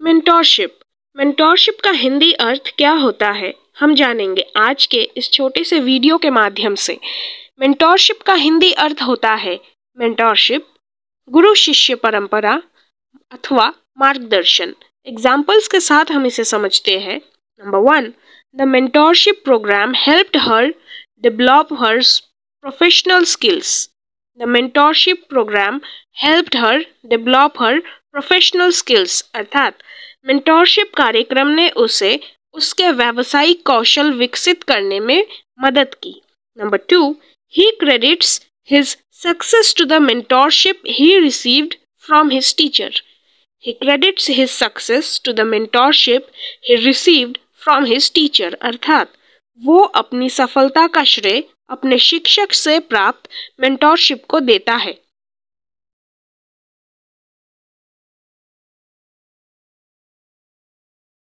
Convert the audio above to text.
Mentorship mentorship का हिंदी अर्थ क्या होता है, हम जानेंगे आज के इस छोटे से वीडियो के माध्यम से। मेंटोरशिप का हिंदी अर्थ होता है मेंटोरशिप गुरु शिष्य परंपरा अथवा मार्गदर्शन। एग्जाम्पल्स के साथ हम इसे समझते हैं। Number one the mentorship program helped her develop her professional skills the mentorship program helped her develop her professional skills अर्थात मेंटोरशिप कार्यक्रम ने उसे उसके व्यावसायिक कौशल विकसित करने में मदद की। Number two he credits his success to the mentorship he received from his teacher he credits his success to the mentorship he received from his teacher अर्थात वो अपनी सफलता का श्रेय अपने शिक्षक से प्राप्त मेंटोरशिप को देता है।